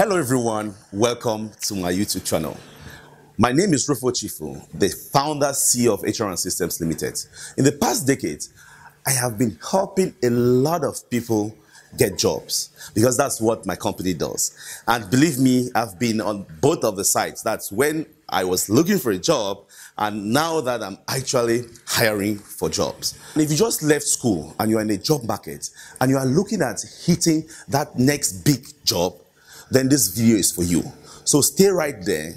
Hello everyone, welcome to my YouTube channel. My name is Rufo Chifu, the founder CEO of HR Systems Limited. In the past decade, I have been helping a lot of people get jobs because that's what my company does. And believe me, I've been on both of the sides. That's when I was looking for a job and now that I'm actually hiring for jobs. And if you just left school and you're in a job market and you are looking at hitting that next big job, then this video is for you. So stay right there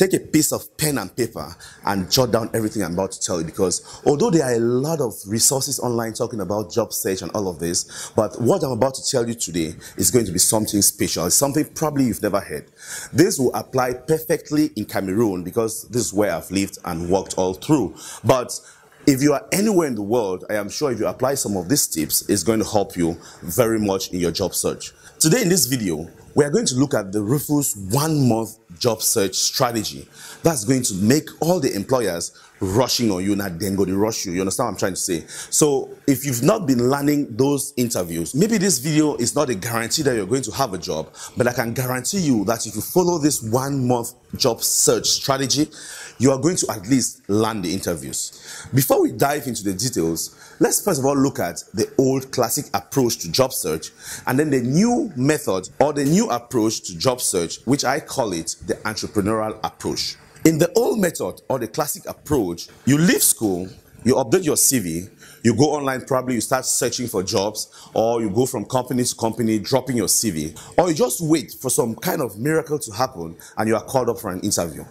take a piece of pen and paper and jot down everything I'm about to tell you because although there are a lot of resources online talking about job search and all of this, but what I'm about to tell you today is going to be something special. It's something probably you've never heard. This will apply perfectly in Cameroon because this is where I've lived and worked all through. But if you are anywhere in the world, I am sure if you apply some of these tips, it's going to help you very much in your job search. Today in this video, we are going to look at the Rufus one month job search strategy. That's going to make all the employers rushing on you, not then going to rush you. You understand what I'm trying to say? So if you've not been learning those interviews, maybe this video is not a guarantee that you're going to have a job, but I can guarantee you that if you follow this one month job search strategy, you are going to at least land the interviews. Before we dive into the details, let's first of all look at the old classic approach to job search and then the new method or the new approach to job search, which I call it the entrepreneurial approach. In the old method or the classic approach, you leave school, you update your CV, you go online, probably you start searching for jobs, or you go from company to company, dropping your CV, or you just wait for some kind of miracle to happen and you are called up for an interview.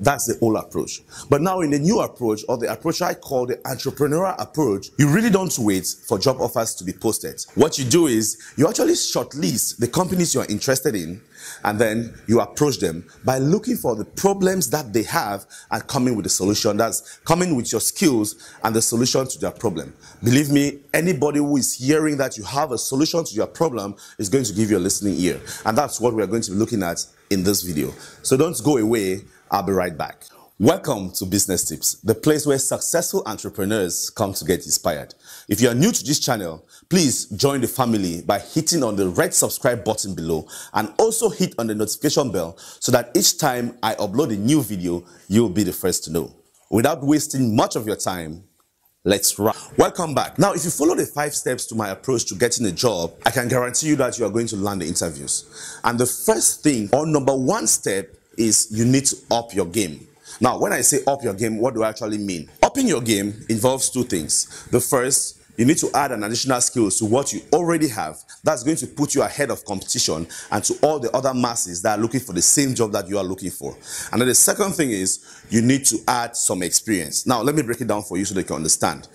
That's the old approach. But now in the new approach, or the approach I call the entrepreneurial approach, you really don't wait for job offers to be posted. What you do is you actually shortlist the companies you are interested in, and then you approach them by looking for the problems that they have and coming with a solution. That's coming with your skills and the solution to their problem. Believe me, anybody who is hearing that you have a solution to your problem is going to give you a listening ear. And that's what we are going to be looking at in this video. So don't go away. I'll be right back. Welcome to Business Tips, the place where successful entrepreneurs come to get inspired. If you are new to this channel, please join the family by hitting on the red subscribe button below and also hit on the notification bell so that each time I upload a new video, you'll be the first to know. Without wasting much of your time, Let's run. Welcome back. Now, if you follow the five steps to my approach to getting a job, I can guarantee you that you are going to land the interviews. And the first thing, or number one step, is you need to up your game. Now, when I say up your game, what do I actually mean? Upping your game involves two things. The first, you need to add an additional skills to what you already have. That's going to put you ahead of competition and to all the other masses that are looking for the same job that you are looking for. And then the second thing is you need to add some experience. Now, let me break it down for you so they can understand.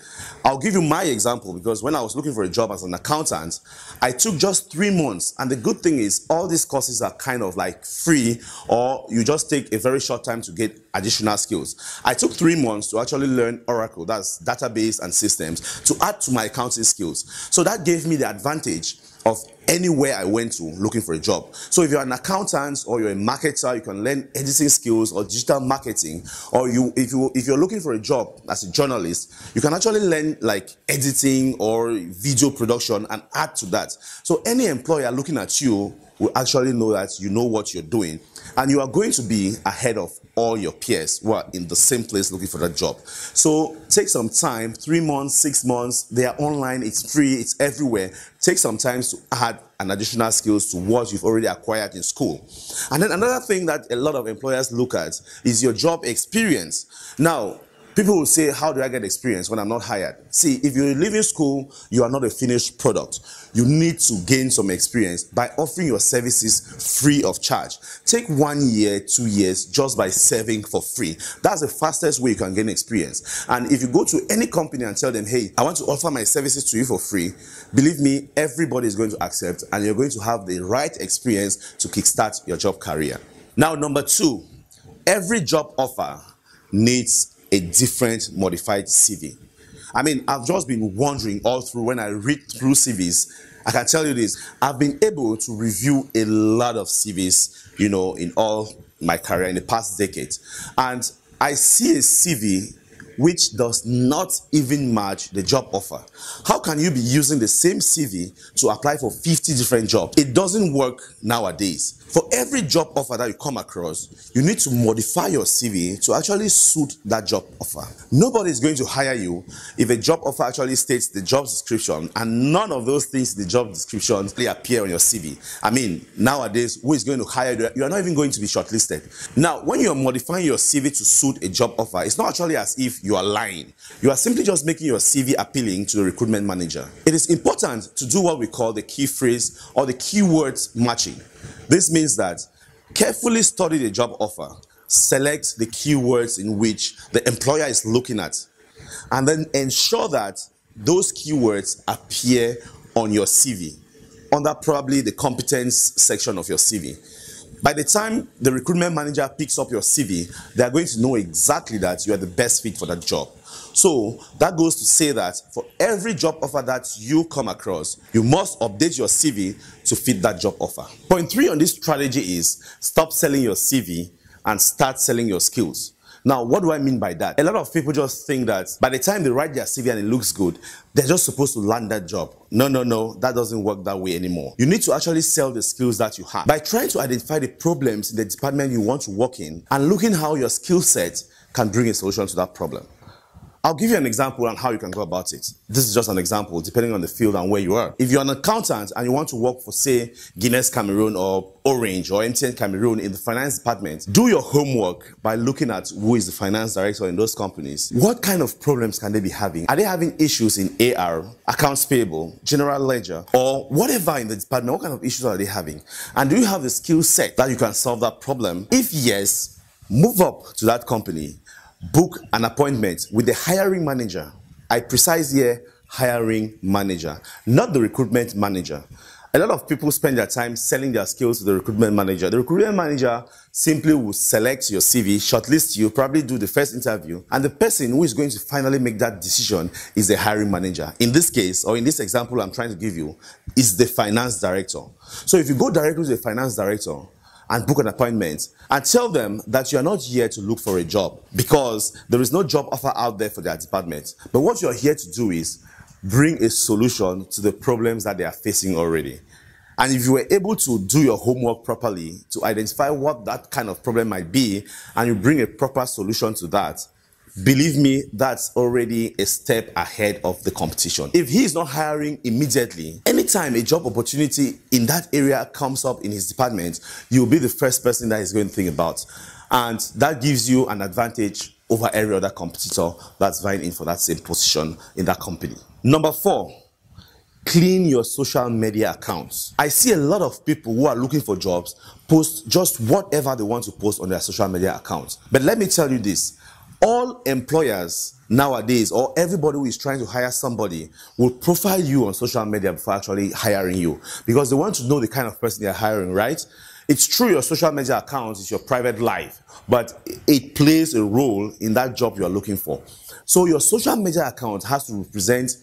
I'll give you my example because when I was looking for a job as an accountant, I took just three months. And the good thing is all these courses are kind of like free or you just take a very short time to get additional skills. I took three months to actually learn Oracle, that's database and systems, to add to my accounting skills. So that gave me the advantage of anywhere I went to looking for a job. So if you're an accountant or you're a marketer, you can learn editing skills or digital marketing. Or you, if you if you're looking for a job as a journalist, you can actually learn like editing or video production and add to that. So any employer looking at you will actually know that you know what you're doing and you are going to be ahead of all your peers who are in the same place looking for that job. So take some time, three months, six months, they are online, it's free, it's everywhere. Take some time to add an additional skills to what you've already acquired in school. And then another thing that a lot of employers look at is your job experience. Now, People will say, How do I get experience when I'm not hired? See, if you're leaving school, you are not a finished product. You need to gain some experience by offering your services free of charge. Take one year, two years just by serving for free. That's the fastest way you can gain experience. And if you go to any company and tell them, Hey, I want to offer my services to you for free, believe me, everybody is going to accept and you're going to have the right experience to kickstart your job career. Now, number two, every job offer needs a different modified CV. I mean, I've just been wondering all through when I read through CVs. I can tell you this I've been able to review a lot of CVs, you know, in all my career in the past decade. And I see a CV which does not even match the job offer. How can you be using the same CV to apply for 50 different jobs? It doesn't work nowadays. For every job offer that you come across, you need to modify your CV to actually suit that job offer. Nobody is going to hire you if a job offer actually states the job description and none of those things in the job description appear on your CV. I mean, nowadays, who is going to hire you? You are not even going to be shortlisted. Now, when you are modifying your CV to suit a job offer, it's not actually as if you are lying. You are simply just making your CV appealing to the recruitment manager. It is important to do what we call the key phrase or the keywords matching. This means that carefully study the job offer, select the keywords in which the employer is looking at, and then ensure that those keywords appear on your CV, under probably the competence section of your CV. By the time the recruitment manager picks up your CV, they are going to know exactly that you are the best fit for that job. So that goes to say that for every job offer that you come across, you must update your CV to fit that job offer. Point three on this strategy is stop selling your CV and start selling your skills. Now, what do I mean by that? A lot of people just think that by the time they write their CV and it looks good, they're just supposed to land that job. No, no, no, that doesn't work that way anymore. You need to actually sell the skills that you have. By trying to identify the problems in the department you want to work in and looking how your skill set can bring a solution to that problem. I'll give you an example on how you can go about it. This is just an example, depending on the field and where you are. If you're an accountant and you want to work for, say, Guinness Cameroon or Orange or MTN Cameroon in the finance department, do your homework by looking at who is the finance director in those companies. What kind of problems can they be having? Are they having issues in AR, accounts payable, general ledger, or whatever in the department? What kind of issues are they having? And do you have the skill set that you can solve that problem? If yes, move up to that company book an appointment with the hiring manager. I precise here hiring manager, not the recruitment manager. A lot of people spend their time selling their skills to the recruitment manager. The recruitment manager simply will select your CV, shortlist you, probably do the first interview, and the person who is going to finally make that decision is the hiring manager. In this case, or in this example I'm trying to give you, is the finance director. So if you go directly to the finance director, and book an appointment and tell them that you are not here to look for a job because there is no job offer out there for their department. But what you are here to do is bring a solution to the problems that they are facing already. And if you were able to do your homework properly to identify what that kind of problem might be and you bring a proper solution to that, believe me, that's already a step ahead of the competition. If he is not hiring immediately, anytime a job opportunity in that area comes up in his department, you'll be the first person that he's going to think about. And that gives you an advantage over every other competitor that's vying in for that same position in that company. Number four, clean your social media accounts. I see a lot of people who are looking for jobs post just whatever they want to post on their social media accounts. But let me tell you this all employers nowadays or everybody who is trying to hire somebody will profile you on social media before actually hiring you because they want to know the kind of person they're hiring, right? It's true your social media account is your private life, but it plays a role in that job you're looking for. So your social media account has to represent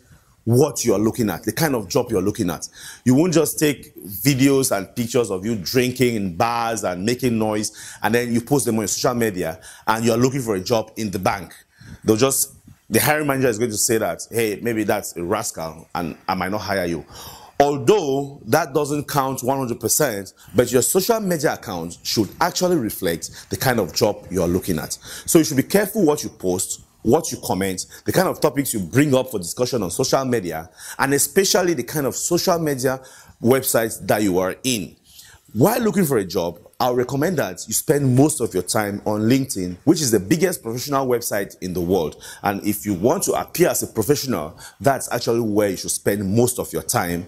what you're looking at, the kind of job you're looking at. You won't just take videos and pictures of you drinking in bars and making noise, and then you post them on your social media, and you're looking for a job in the bank. They'll just, the hiring manager is going to say that, hey, maybe that's a rascal, and I might not hire you. Although that doesn't count 100%, but your social media account should actually reflect the kind of job you're looking at. So you should be careful what you post, what you comment, the kind of topics you bring up for discussion on social media, and especially the kind of social media websites that you are in. While looking for a job, I'll recommend that you spend most of your time on LinkedIn, which is the biggest professional website in the world. And if you want to appear as a professional, that's actually where you should spend most of your time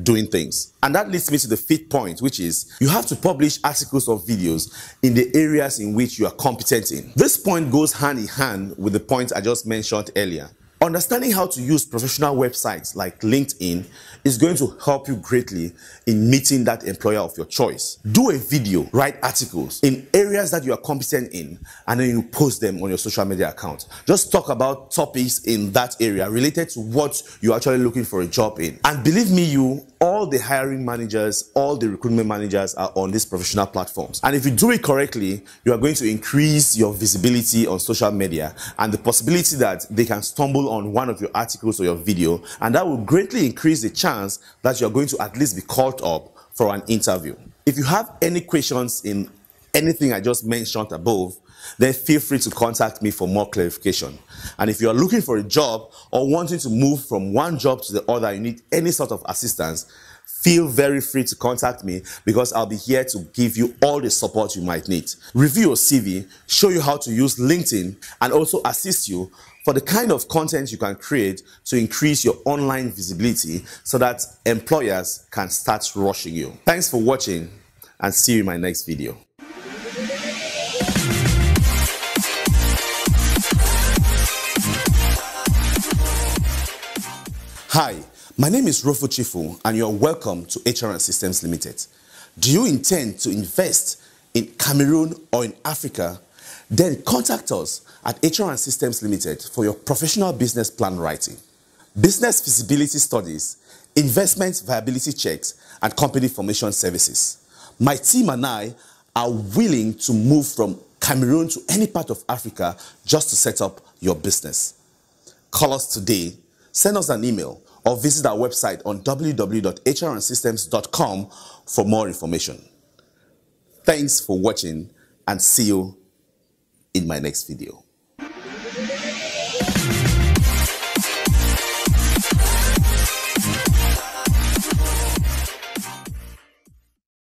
doing things. And that leads me to the fifth point, which is you have to publish articles or videos in the areas in which you are competent in. This point goes hand in hand with the point I just mentioned earlier. Understanding how to use professional websites like LinkedIn is going to help you greatly in meeting that employer of your choice. Do a video, write articles in areas that you are competent in, and then you post them on your social media account. Just talk about topics in that area related to what you're actually looking for a job in. And believe me, you, all the hiring managers, all the recruitment managers are on these professional platforms. And if you do it correctly, you are going to increase your visibility on social media and the possibility that they can stumble on one of your articles or your video, and that will greatly increase the chance that you're going to at least be called up for an interview. If you have any questions in anything I just mentioned above, then feel free to contact me for more clarification. And if you are looking for a job or wanting to move from one job to the other, you need any sort of assistance, feel very free to contact me because I'll be here to give you all the support you might need. Review your CV, show you how to use LinkedIn, and also assist you for the kind of content you can create to increase your online visibility so that employers can start rushing you. Thanks for watching and see you in my next video. Hi, my name is Rofo Chifu and you're welcome to HR Systems Limited. Do you intend to invest in Cameroon or in Africa? Then contact us at HR Systems Limited for your professional business plan writing, business feasibility studies, investment viability checks, and company formation services. My team and I are willing to move from Cameroon to any part of Africa just to set up your business. Call us today send us an email or visit our website on www.hrandsystems.com for more information. Thanks for watching and see you in my next video.